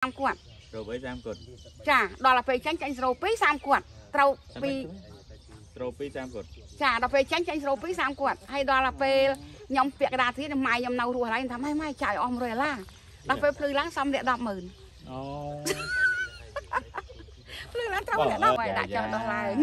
30គាត់ត្រូវបី30គាត់ចាដល់ទៅពេលចាញ់ចាញ់0 2 30គាត់ត្រូវពីត្រូវពី30គាត់ចាដល់ពេលចាញ់ចាញ់0 2 30គាត់ហើយដល់ទៅពេលខ្ញុំពាក់កណ្ដាលទៀតម៉ែខ្ញុំនៅរស់ហើយថាម៉ែម៉ែចាយអស់100ដុល្លារដល់ពេលភ្លឺឡើងសំលាក់100000អូភ្លឺឡើងត្រូវលាក់10ហើយដាក់ចោលដល់ឡើង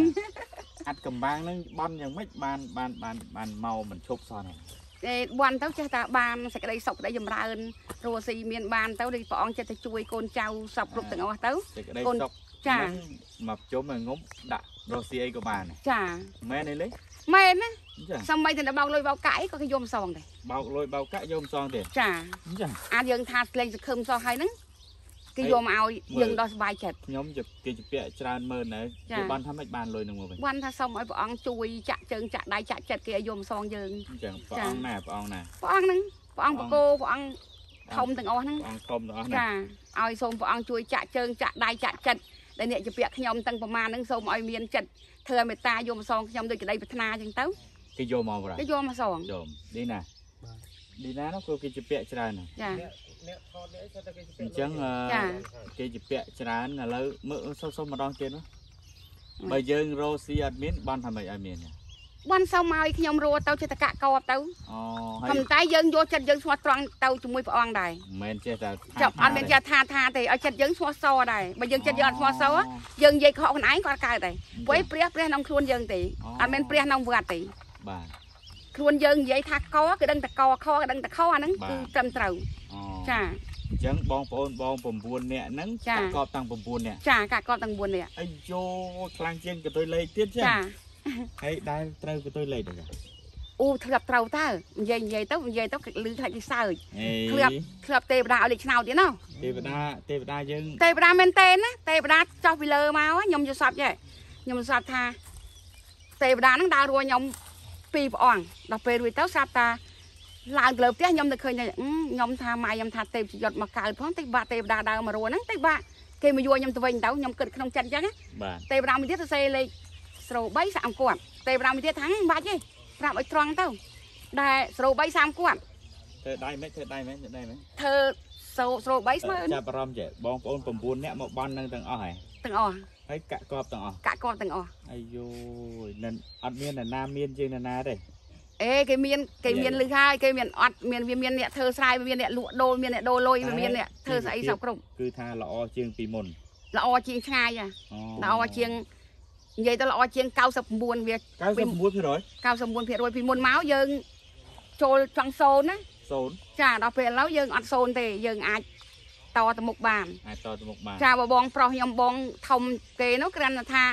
អាត់កំបាំងនឹងបន់យ៉ាងម៉េចបានបានបានបានមកមិនឈប់សោះហ្នឹង ទេបន់ទៅចេះតែបានសេចក្តីសុខក្តីចម្រើនរស់ស៊ីមានបានទៅដូចព្រះអង្គចិត្តទៅជួយកូនចៅសពគ្រប់ទាំងអស់ទៅសេចក្តីកូនសុខចាហ្នឹងមកជុំឲ្យងប់ដាក់រស់ស៊ីអីក៏បានដែរចាមែនទេលេមែនណាអញ្ចឹងសម្បីតែបោកលុយបោកកាក់អីក៏គេយំសងដែរបោកលុយបោកកាក់យកមិនសងទេចាអញ្ចឹងអាចយើងថាស្លេងសង្ឃឹមសោះហើយហ្នឹង គេយកមកឲ្យយើងដល់សុបាយចិត្តខ្ញុំជាគេជាពាក់ច្រើនម៉ឺនដែរចាគេបានថាម៉េចបានលុយនឹងមកវិញវ៉ាន់ថាសូមឲ្យព្រះអង្គជួយចាក់ជើងចាក់ដៃចាក់ចិត្តគេឲ្យយំសងយើងអញ្ចឹងព្រះចាអង្គណាព្រះអង្គណាព្រះអង្គហ្នឹងព្រះអង្គបកគោព្រះអង្គធំទាំងអស់ហ្នឹងព្រះអង្គធំទាំងអស់ណាចាឲ្យសូមព្រះអង្គជួយចាក់ជើងចាក់ដៃចាក់ចិត្តដែលអ្នកជាពាក្យខ្ញុំទាំងប្រមាណហ្នឹងសូមឲ្យមានចិត្តធ្វើឲ្យមេត្តាយំសងខ្ញុំដូចក្តីប្រាថ្នាអញ្ចឹងទៅគេយកមកប្រាគេយកមកសងយកឌីណាឌីណានោះក៏គេជាពាក់ច្រើនណាស់ចា អញ្ចឹងអឺចាគេជាពាក់ច្រើនឥឡូវមើលសុំសុំម្ដងទៀតនោះបើយើងរកស៊ីអត់មានបានថាម៉េចឲ្យមានវ៉ាន់សូមឲ្យខ្ញុំរួទៅចិត្តកៈកបទៅអូហើប៉ុយន្តែយើងយកចិត្តយើងស្មោះត្រង់ទៅជាមួយព្រះអង្គដែរមិនមែនចេះតែចាប់អត់មានចេះថាថាទេឲ្យចិត្តយើងស្មោះសរដែរបើយើងចិត្តយើងអត់ស្មោះសរយើងនិយាយខកខ្លួនឯងក៏អត់កើតដែរព្រោះឯងព្រះព្រះក្នុងខ្លួនយើងទេអត់មានព្រះក្នុងវត្តទេបាទខ្លួនយើងនិយាយថាកគឺដឹងតែកខគឺដឹងតែខអាហ្នឹងបាទគឺត្រឹមត្រូវអូ ចាអញ្ចឹងបងប្អូនបង9នាក់ហ្នឹងចាកាត់កប់តាំង9នាក់ចាកាកតទាំង4នេះអាយ៉ូខ្លាំងជាងកតុយលេខទៀតចឹងចាហើយដែលត្រូវកតុយលេខដែរអូធ្លាប់ត្រូវតើនិយាយនិយាយទៅនិយាយទៅលឺខ្លាចគេសើចអេធ្លាប់ធ្លាប់ទេវតាឲ្យលេខឆ្នោតទៀតណោះទេវតាទេវតាយើងទេវតាមែនតេណាទេវតាចុះពីលើមកខ្ញុំយល់សពចេះខ្ញុំសពថាទេវតាហ្នឹងដើររួចខ្ញុំពីរព្រះអង្គដល់ពេលរួចទៅស្រាប់តា ឡើងទៅលើផ្ទះខ្ញុំទៅឃើញថាអឺខ្ញុំថាម៉ែខ្ញុំថាទេពយុទ្ធមកកើតផងទេវតាទេវតាដើរមករួចហ្នឹងទេវតាគេមកយកខ្ញុំទៅវិញទៅខ្ញុំគិតក្នុងចិត្តអញ្ចឹងណាបាទទេវតាមួយទៀតទៅសេលេខស្រោ3 30គាត់ទេវតាមួយទៀតថាមិនបាច់ទេប្រាប់ឲ្យត្រង់ទៅដែលស្រោ3 30គាត់ធ្វើដៃមិនធ្វើដៃមិនធ្វើដៃមិនធ្វើស្រោស្រោ3ស្មើចាប់អារម្មណ៍ចេះបងប្អូន9នាក់មកបន់នឹងទាំងអស់ហើយទាំងអស់ហើយកាក់កប់ទាំងអស់កាក់គាត់ទាំងអស់អាយ៉ូនឹងអត់មានអ្នកណាមានជាងអ្នកណាទេ អេគេមានគេមានលឺហើយគេមានអត់មានវាមានអ្នកធ្វើស្រែវាមានអ្នកលក់ដូរមានអ្នកដូរលុយវាមានអ្នកធ្វើស្អីសពគ្រប់គឺថាល្អជាងពីមុនល្អជាងឆ្ងាយហ่ะអូល្អជាងនិយាយទៅល្អជាង99វា99% 99%ពីមុនមកយើងចូលចង់សូនណាសូនចាដល់ពេលឥឡូវយើងអត់សូនទេយើងអាចតទៅមុខបានអាចតទៅមុខបានចាបើបងប្រុសខ្ញុំបងធំគេនោះគ្រាន់តែថា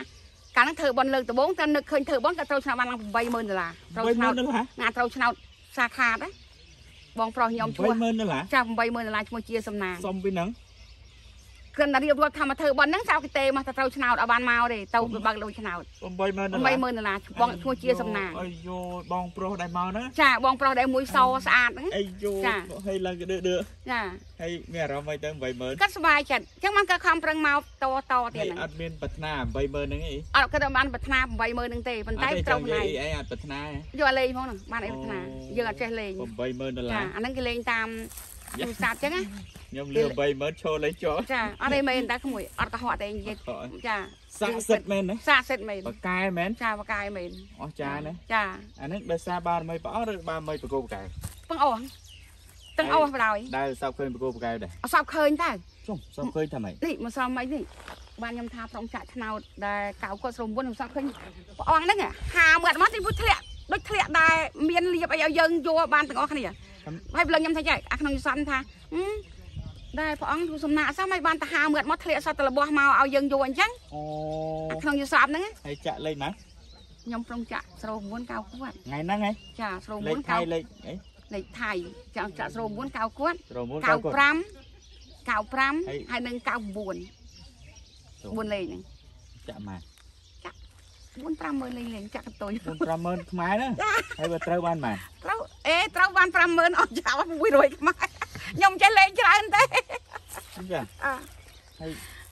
កាលហ្នឹងធ្វើបន់លើកដំបូងតែនឹកឃើញធ្វើបន់ក៏ត្រូវឆ្នោតបានឡើង80000ដុល្លារត្រូវឆ្នោត80000ដុល្លារណាត្រូវឆ្នោតសាខាតណាបងប្រុសខ្ញុំឈ្មោះ80000ដុល្លារចា80000ដុល្លារឈ្មោះជាសំណាងសុំពីហ្នឹង គ្រាន់តែរៀបរាប់ថាមកធ្វើបន់ហ្នឹងចៅគេទេមកតែត្រូវឆ្នោតឲ្យបានមកទេទៅបើកលុយឆ្នោត80000ដុល្លារ80000ដុល្លារបងឈ្មោះជាសំណាងអាយ៉ូបងប្រុសដែលមកណាចាបងប្រុសដែលមួយសស្អាតហ្នឹងអាយ៉ូចាហើយឡើងទៅដឺដឺចាហើយមានអារម្មណ៍អីទៅ80000គាត់សុបាយចិត្តអញ្ចឹងបានគាត់ខំប្រឹងមកតតទៀតហើយហ្នឹងអត់មានប្រាថ្នា80000ហ្នឹងអីអត់គាត់បានប្រាថ្នា80000ហ្នឹងទេប៉ុន្តែអត់ទេត្រូវចង់ណៃនិយាយអីអត់ប្រាថ្នាយកលេងផងហ្នឹងបានអីប្រាថ្នាយើងអត់ចេះលេង80000ដុល្លាចារអាហ្នឹងគេលេងតាម ទូរស័ព្ទអញ្ចឹងណាខ្ញុំលឺ80000ឈរលេងចោលចាអត់អីមែនតែក្មួយអត់កុហកទេនិយាយចាស័ក្តិសិទ្ធិមែនណាសាសិទ្ធមែនបកែមែនចាបកាយមែនអស់ចាណាចាអានេះដោយសារបារមីព្រះអង្គឬបារមីបកោបកែពឹងអស់ទាំងអស់បដ ாய் ដែលសោកឃើញបកោបកែដែរអត់សោបឃើញតើចុះសោកឃើញថាម៉េចនេះមកស្រមអីនេះបានខ្ញុំថាប្រងចាក់ឆ្នោតដែលកៅគាត់ស្រមមុនខ្ញុំសោបឃើញព្រះអង្គហ្នឹងហាមើលមកទីពុះធ្លាក់ដូចធ្លាក់ដែលមានលៀបអីឲ្យយើងយកបានទាំងអស់គ្នា ហើយព្រលឹងខ្ញុំថាចាអាក្នុងយសន្នថាហឹមដែលព្រះអង្គទូសំណាក់សោះមិនបានទៅហាមើលមកធ្លាក់សត្វរបស់មកឲ្យយើងយកអញ្ចឹងអូអាក្នុងយសន្នហ្នឹងហើយចាក់លេខណាខ្ញុំប្រងចាក់ស្រមមុនកៅគាត់ថ្ងៃហ្នឹងហ៎ចាស្រមលេមុខនថៃកៅលេខលេខអីលេខថៃចាក់ចាក់ស្រមមុនកៅគាត់រមូលកៅគាត់95 95ហើយហើយនឹង99 4លេខហ្នឹងចាក់មក 4 5ម៉ឺនលេខលេងចាក់កន្ទុយ400,000ខ្មែរណាហើយបើត្រូវបានបានត្រូវអេត្រូវបាន50000អស់ចាក់100ខ្មែរខ្ញុំចេះលេងច្រើនទេអញ្ចឹងអ่าហើយ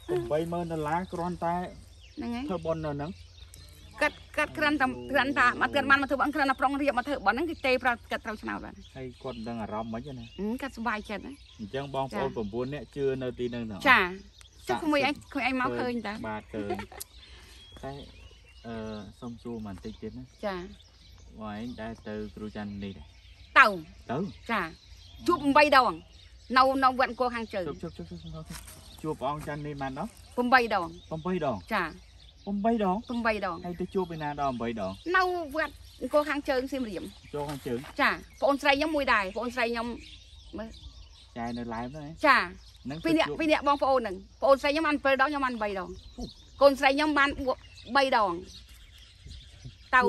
80000ដុល្លារគ្រាន់តែហ្នឹងហើយធ្វើបុណ្យនៅហ្នឹងកាត់កាត់ក្រាន់តែក្រាន់តែមកគាត់បានមកធ្វើបងក្រាន់តែប្រុងរៀបមកធ្វើបងហ្នឹងគឺទេប្រកាត់ត្រូវឆ្នោតបានហើយគាត់មិនដឹងអារម្មណ៍មិនណាហឹមកាត់សុបាយចិត្តណាអញ្ចឹងបងប្អូន9នាក់ជឿនៅទីហ្នឹងទាំងអស់ចាចុះក្មួយអញក្មួយអញមកឃើញតាបាទឃើញតែ អឺសុំសួរបន្តិចទៀតណាចាបងឯងដែរទៅគ្រូច័ន្ទនេះដែរទៅទៅចាជួប8ដងនៅនៅវត្តអង្គរខាងជើងជប់ជប់ជប់ជប់ជប់ជួបព្រះអង្គច័ន្ទនេះបានដល់8ដង8ដងចា8ដង8ដងហើយទៅជួបឯណាដល់8ដងនៅវត្តអង្គរខាងជើងសៀមរាបចូលខាងជើងចាបងអូនស្រីខ្ញុំមួយដែរបងអូនស្រីខ្ញុំចាយនៅឡែមហ្នឹងចាហ្នឹងពីរនាក់ពីរនាក់បងប្អូនហ្នឹងបងអូនស្រីខ្ញុំបាន7ដងខ្ញុំបាន3ដងកូនស្រីខ្ញុំបាន 3ដងទៅ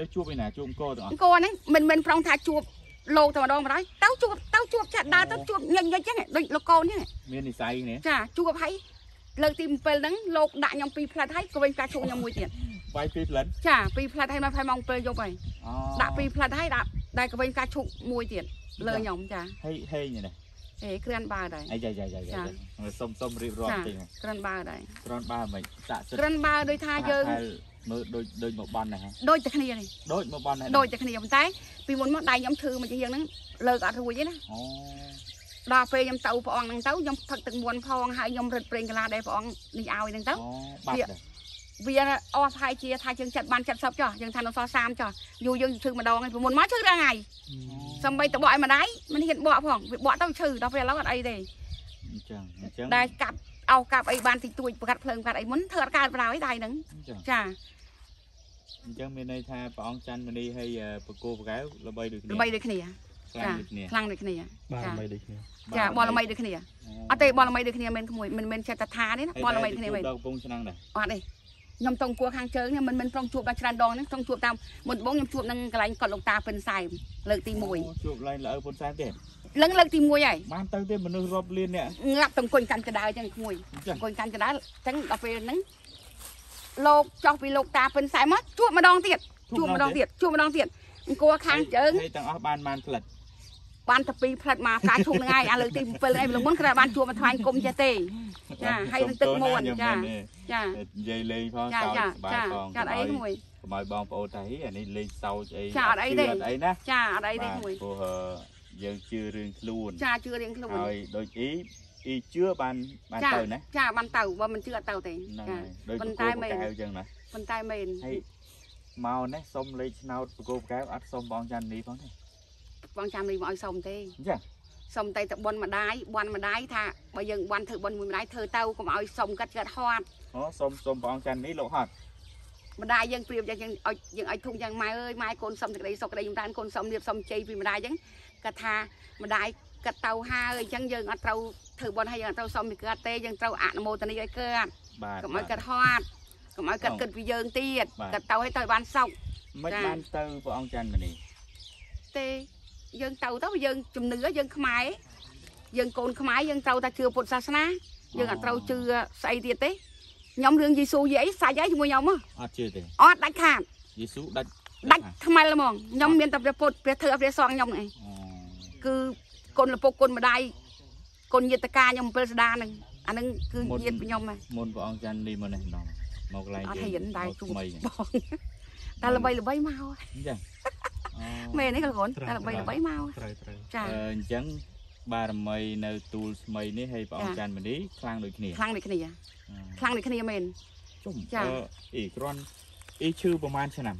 ទៅជួបឯណាជួបអង្គទាំងអស់អង្គរហ្នឹងមិនមិនប្រងថាជួបលោកតែម្ដងម្ដងទៅជួបទៅជួបចាក់ដើរទៅជួបញឹកញឹកចឹងដូចលោកកូនហ្នឹងមាននិស័យនេះចាជួបហើយលើកទី7ហ្នឹងលោកដាក់ខ្ញុំពីរផ្លែតហើយក៏វិញការជួបខ្ញុំមួយទៀតបាយពីផ្លិនចាពីរផ្លែតហើយមកផៃម៉ោង7យប់ហើយអូដាក់ពីរផ្លែតហើយដាក់ដែលក៏វិញការឈុកមួយទៀតលើខ្ញុំចាហេហេងនេះ អេក្រានបើដែរអាយយ៉ាយ៉ាយ៉ាសុំសុំរៀបរាប់ចាតិចក្រានបើដែរក្រនបានមិនសាក់សិទ្ធក្រានបើដោយថាយើងមើលដូចដូចមកបន់ណាហ៎ដូចតែគ្នានេះដូចមកបន់ណាដូចតែគ្នាប៉ុន្តែពីមុនមកដៃខ្ញុំឈឺមកជាងហ្នឹងលើកអត់រួចទេណាអូដល់ពេលខ្ញុំទៅព្រះអង្គហ្នឹងទៅខ្ញុំផឹកទឹកមួនផងហើយខ្ញុំរត់ប្រេងកាឡាដែលព្រះអង្គនេះឲ្យហ្នឹងទៅអូបាត់ដែរ វាអស់ហើយជាថាយើងចិត្តបានចិត្តសពចុះយើងថានៅសល់30ចុះយូរយើងឈឺម្ដងហើយពីមុនមកឈឺរាល់ថ្ងៃសំបីតបក់ឲ្យម្ដាយមិនហ៊ានបក់ផងវាបក់ទៅឈឺដល់ពេលឥឡូវអត់អីទេអញ្ចឹងអញ្ចឹងដែលកាប់អោកាប់អីបានតិចតួចប្រកាត់ភ្លើងប្រកាត់អីមុនធ្វើអត់កើតបណ្ដោយដៃហ្នឹងអញ្ចឹងចាអញ្ចឹងមានន័យថាព្រះអង្គច័ន្ទមនីហើយបកគោបកែវល្បីដូចគ្នាល្បីដូចគ្នាខ្លាំងដូចគ្នាខ្លាំងដូចគ្នាបាទចាមិនដូចគ្នាចាបលល្បីដូចគ្នាអត់ទេបលល្បីដូចគ្នាមិនក្មួយមិនមែនចិត្តតែថាទេណាបលល្បីដូចគ្នាមែមែននដល់កំពង់ឆ្នាំងដែរអត់ទេ ខ្ញុំតង់គួរខាងជើងនេះមិនមិនប្រងជួបដល់ច្រើនដងហ្នឹងប្រងជួបតាមមុនដំបូងខ្ញុំជួបនឹងកន្លែងកត់លោកតាពិនសែមលើកទីជួបឡើងលើពុនសែនទេ1ឡើងលើកទី1ហើយបានទៅទេមនុស្សរាប់លានអ្នកងាប់តអង្គុយកាន់កណ្ដាលអញ្ចឹងក្មួយអញ្ចឹងអង្គុយកាន់កណ្ដាលអញ្ចឹងដល់ពេលហ្នឹងលោកចោះពីលោកតាពិនសែមមកជួបម្ដងទៀតជួបម្ដងទៀតជួបម្ដងទៀតអង្គរខាងជើងហើយទាំងអស់បានបានផ្លិត បានតែពីរផ្លិតមកការជុំហ្នឹងហើយអាលើកទី7ហ្នឹងឯងលោកមុនគ្រាន់តែបានជួបមកថ្វាយគុំចេះទេចាហើយនឹងទឹកមួនចាចានិយាយលេងផងចាសើចចាសប្បាយចាផងចាត់អីក្មួយកុំឲ្យបងប្អូនថាហីអានេះលេងសើចអីចាអត់អីទេអត់អីណាចាអត់អីទេក្មួយព្រោះយើងជឿរឿងខ្លួនចាជឿរៀងខ្លួនហើយដូចអ៊ីអ៊ីជឿបានបានចាទៅណាចាបានទៅបើមិនជឿអត់ទៅទេហ្នឹងចាហើយដូចប៉ុបន្កតែគោបមែនកែវអញ្ចឹងណាប៉ុន្តែមែនហើយមកនេះសុំលេខឆ្នោតបកគោបកែវអត់សុំបងច័ន្ទនេះផងទេ បងចាំនេះមកឲ្យសុំទេអញ្ចឹងសុំតែតែបនម្ដាយបនម្ដាយថាបើយើងបនធ្វើបនមួយម្ដាយធ្វើទៅកុំឲ្យសុំកាត់កាត់ហត់អូសុំសុំបងច័ន្ទនេះលោកហត់ម្ដាយយើងព្រៀបយ៉ាងយើងឲ្យយើងឲ្យធុំយ៉ាងម៉ែអើយម៉ែកូនសុំសេចក្តីសុខក្តីចម្រើនកូនសុំលៀបសុំជ័យពីម្ដាយអញ្ចឹងគាត់ថាម្ដាយគាត់ទៅហើយអញ្ចឹងយើងអត់ត្រូវធ្វើបនឲ្យយើងអត់ត្រូវសុំពីគាត់ទេយើងត្រូវអនុមោទនីឲ្យគាត់បាទកុំឲ្យគាត់ហត់កុំឲ្យគាត់គិតពីយើងទៀតបាទគាត់ទៅឲ្យទៅបានសុខមិនចាបានទៅព្រះអង្គច័ន្ទមនីទេ យើងទៅទៅយើងជំនឿយើងខ្មែរយើងកូនខ្មែរយើងត្រូវតែជឿពុទ្ធសាសនាយើងអត់ត្រូវជឿស្អីទៀតទេខ្ញុំរឿងយេស៊ូយីអីសាច់អីជាមួយខ្ញុំហ៎អត់ជឿទេអត់ដាច់ខាតយេស៊ូដាច់ដាច់ថ្មិលហ្មងខ្ញុំមានតែព្រះពុទ្ធព្រះធើព្រះសង្ឃខ្ញុំហ្នឹងឯងអូគឺគុណលពុកគុណម្ដាយគុណញាតិកាខ្ញុំ7សដាហ្នឹងអាហ្នឹងគឺញាតិខ្ញុំហ្នឹងមុនព្រះអង្គច័ន្ទនេះមកនេះម្ដងមកកន្លែងអត់ហ៊ានដែរជួបថ្មីបងតែល្បីល្បីមកអញ្ចឹងអូ មែនទេកូនតែល្បីល្បីមកត្រូវត្រូវចាអឺអញ្ចឹងបារមីនៅទូលស្មីនេះហើយព្រះអង្គច័ន្ទមនីខ្លាំងដូចគ្នាខ្លាំងដូចគ្នាខ្លាំងដូចគ្នាមែនជុំចាអឺអ៊ីគ្រាន់អ៊ីឈឺប្រហែលឆ្នាំ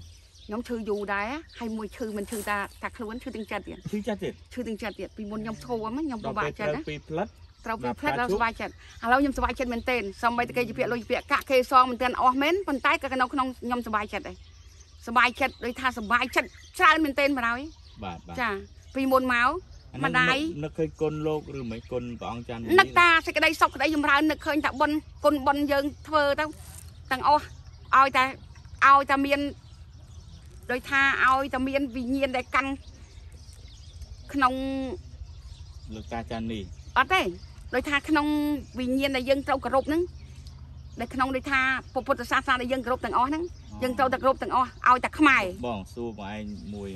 ខ្ញុំឈឺយូរដែរហើយមួយឈឺមិនឈឺតាតាខ្លួនឈឺទាំងចិត្តទៀតឈឺចាស់ទៀតឈឺទាំងចិត្តទៀតពីមុនខ្ញុំឈរហ្នឹងខ្ញុំដពិល់បាពេលកចិត្តត្រូវណាពីផ្លិតត្រូវពីដល់ផ្លែតផ្កាដល់ជក់សុបាយចិត្តឥឡូវខ្ញុំសុបាយចិត្តមែនទែនសំបីតគេជាពាក្យលុយជាពាក្យកាក់គេសងមែនទែនអស់មែនប៉ុន្តែក៏នៅក្នុងខ្ញុំសុបាយចិត្តដែរ សុបាយចិត្តដូចថាសុបាយចិត្តច្រើនមែនទែនបណ្ដោយបាទបាទចាពីមុនមកអាហ្នឹងម្ដាយនឹកនឹកឃើញគុណលោកឬមិនគុណព្រះអង្គច័ន្ទមនីនឹកតាសេចក្តីសុខក្តីចម្រើននឹកឃើញតែបុណ្យគុណបុណ្យយើងធ្វើទៅទាំងអស់ឲ្យតែឲ្យតែមានដោយថាឲ្យតែមានវិញ្ញាណដែលកាន់ក្នុងលោកតាច័ន្ទនេះអត់ទេដោយថាក្នុងវិញ្ញាណដែលយើងត្រូវគោរពហ្នឹងដែលក្នុងដូចថាពុទ្ធសាសនាដែលយើងគោរពទាំងអស់ហ្នឹង យើងត្រូវតែគោរពទាំងអស់ឲ្យតែខ្មែរបងសួរបងឯងមួយ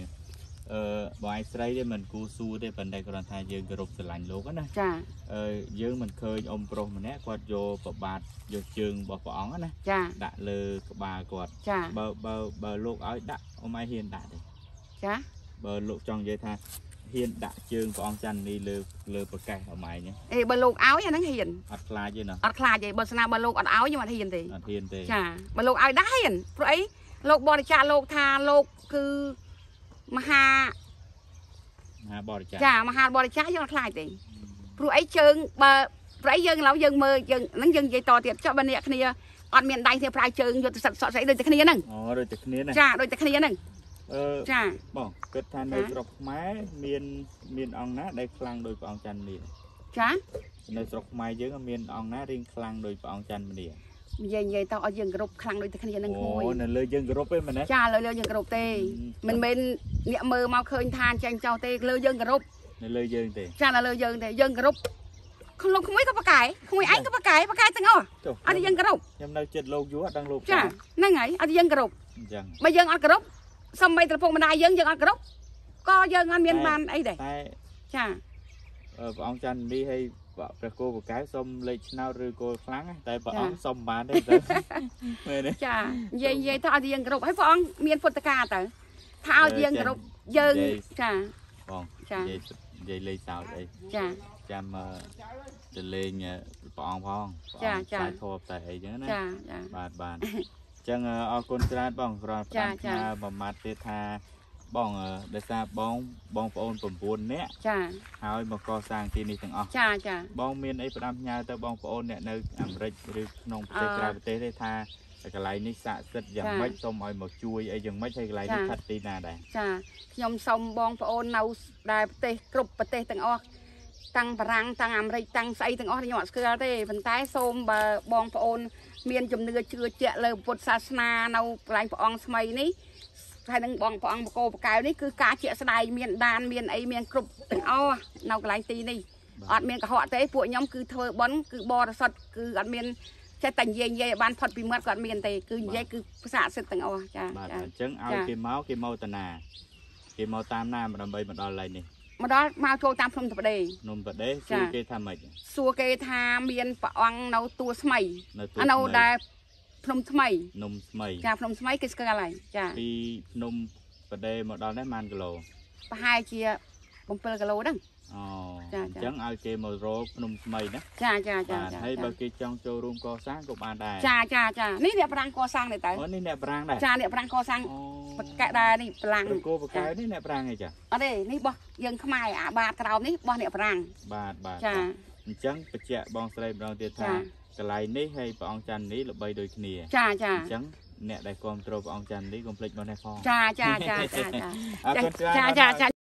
អឺបងឯងស្រីទេមិនគូស៊ូទេប៉ុន្តែគ្រាន់ថាយើងគោរពស្រឡាញ់លោកណាចាអឺយើងមិនឃើញអ៊ំប្រុសម្នាក់គាត់យកប្របាទយកជើងរបស់ព្រះអង្គណាចាដាក់លើក្បាលគាត់ចាបើបើបើលោកឲ្យដាក់អ៊ំឯងហ៊ានដាក់ទេចាបើលោកចង់និយាយថា ហ៊ានដាក់ជើងព្រះអង្គច័ន្ទនេះលើលើប្រកេះអ៊ំឯងហ្នឹងអេបើលោកឲ្យអាហ្នឹងហ៊ានអត់ខ្លាចទេណាអត់ខ្លាចទេបើស្នាបើលោកអត់ឲ្យខ្ញុំអត់ហ៊ានទេអត់ហ៊ានទេចាបើលោកឲ្យដែរហ៊ានព្រោះអីលោកបរិច្ចាគលោកថាលោកគឺមហាមហាបរិច្ចាគចាមហាបរិច្ចាគយើងអត់ខ្លាចទេព្រោះអីជើងបើព្រោះអីយើងឥឡូវយើងមើលយើងហ្នឹងយើងនិយាយតទៀតចុះបើអ្នកគ្នាអត់មានដៃគ្នាប្រើជើងយកទៅសិតសក់ស្អីដូចតែគ្នាហ្នឹងអូដូចតែគ្នាណាចាដូចតែគ្នាហ្នឹងអឺ ចាបងគិតថានៅចាស្រុកខ្មែរមានមានអង្គណាដែលខ្លាំងដោយព្រះអង្គច័ន្ទនេះចានៅស្រុកខ្មែរយើងមានអង្គណារៀងខ្លាំងដោយព្រះអង្គច័ន្ទម្នាក់និយាយនិយាយទៅឲ្យយើងគ្រប់ខ្លាំងដូចតែគ្នាហ្នឹងគួយអូនៅលើយើងគោរពទេមែនទេចាលើលើយើងគ្រប់ទេមិនមែនអ្នកមើលមកឃើញថាចាញ់ចោលទេលើយើងគ្រប់នៅលើយើងទេចាលើលើយើងទេយើងគ្រប់ក្នុងក្មួយក៏ប្រកែក្មួយឯងក៏ប្រកែប្រកែទាំងអស់ចុះអត់យើងគ្រប់ខ្ញុំនៅចិត្តលោកយូរអត់ដឹងលោកចាហ្នឹងហើយអត់យើងគ្រប់អញ្ចឹងបើយើងអត់គ្រប់ សំបីត្រពុកម្ដាយយើងយើងអត់គ្រប់ក៏យើងអត់មានបានអីដែរតែចាអឺព្រះអង្គច័ន្ទនេះឲ្យព្រះគោប្រកែសុំលេខឆ្នោតឬគោលខ្លាំងណាតែព្រះអង្គសុំបានទេទៅមែនទេចានិយាយនិយាយទៅឲ្យយើងគ្រប់ហើយព្រះអង្គមានពុទ្ធកាទៅថាឲ្យយើងគ្រប់យើងចាបងចានិយាយនិយាយលេខសោតអីចាចាំអឺទៅលេងអឺព្រះអង្គផងព្រះចាអង្គចាឆ្លើយធម៌តែអីចឹងណាចាចាបាទបាទអញ្ចឹងអឺអរគុណច្រើនបងគ្រាន់ចាផ្ដាំចាផ្ញើមួយម៉ាត់ទៀតថាបងអឺដោយសារបងបងប្អូន9នាក់ចាហើយមកកសាងទីនេះទាំងអស់ចាចាបងមានអីផ្ដាំផ្ញើទៅបងប្អូនអ្នកនៅអាមេរិកឬក្នុងប្រទេសអឺក្រៅប្រទេសទេថាកន្លែងនេះស័ក្តិសិទ្ធិយ៉ាងចាម៉េចសូមឲ្យមកជួយអីយ៉ាងម៉េចហើយកន្លែងនេះចាស្ថិតទីណាដែរចាខ្ញុំសូមបងប្អូននៅដែលប្រទេសគ្រប់ប្រទេសទាំងអស់ តាំងបារាំងតាំងអាមេរិកតាំងស្អីទាំងអស់ខ្ញុំអត់ស្គាល់ទេប៉ុន្តែសូមបើបងប្អូន មានជំនឿជឿជាក់លើពុទ្ធសាសនានៅកន្លែងព្រះអង្គថ្មីនេះហើយនឹងបងព្រះអង្គបកោបកែវនេះគឺការជាក់ស្ដែងមានដានមានអីមានគ្រប់ទាំងអស់នៅកន្លែងទីនេះអត់មានកុហកទេពួកខ្ញុំគឺធ្វើបន់គឺបរិសុទ្ធគឺអត់មានចេះតែនិយាយនិយាយឲ្យបានផុតពីមាត់ក៏អត់មានទេគឺនិយាយគឺភាសាសិទ្ធទាំងអស់ចាបាទចាអញ្ចឹងឲ្យចាគេមកគេមកតាណាគេមកតាមណាដើម្បីមកដល់កន្លែងនេះ មកដល់មកចូលតាមភ្នំត្បដេនំប្រទេសចាគឺគេថាម៉េចសួរគេថាមានព្រះអង្គនៅទួលស្មៃនៅទូអានៅដែលភ្នំថ្មីនំស្មីចាភ្នំថ្មីគេស្គាល់ហើយចាពីភ្នំប្រទេសមកដល់នេះប៉ុន្មានគីឡូប្រហែលជា7គីឡូហ្នឹង អូចាអញ្ចឹងឲ្យគេមករកភ្នំស្មីណាចាចាចាបាទចាហើយបើគេចង់ចូលរួមកសាងក៏បានដែរចាចាចានេះអ្នកប្រាំងកសាងនេះទៅអូនេះអ្នកប្រាំងដែរចាអ្នកប្រាំងកសាងអូបកកដែរនេះប្រាំងប្រគោប្រកែវនេះអ្នកប្រាំងអីចាអត់ទេនេះបោះយើងខ្មែរអាបាតក្រោមនេះបោះអ្នកប្រាំងបាទបាទចាបាទអញ្ចឹងបញ្ជាក់បងស្រីម្ដងទៀតថាចាកន្លែងនេះហើយព្រះអង្គច័ន្ទនេះល្បីដូចគ្នាចាចាអញ្ចឹងអ្នកដែលគ្រប់គ្រងព្រះអង្គច័ន្ទនេះកុំភ្លេចមកនេះផងចាចាចាចាចាអរគុណច្រើនចាបងចាអរចា